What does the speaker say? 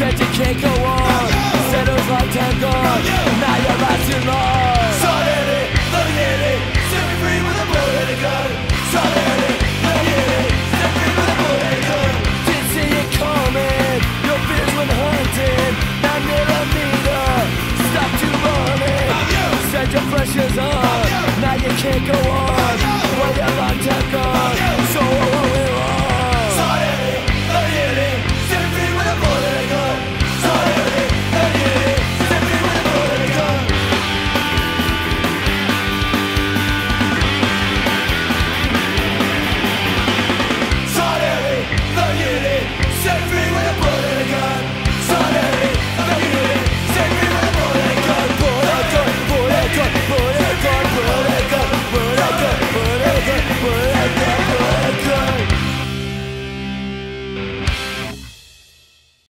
Said you can't go on. Said it was long time gone. Now you're lasting long. love. Solidarity, look at it, set me free with a bullet and a gun. Solidarity, look at it, set me free with a bullet and a gun. Didn't see it coming. Your fears went hunting. Now millimeter. Stop you running. Said your pressure's on. Now you can't go on. Well, you're long time gone. So, oh, oh,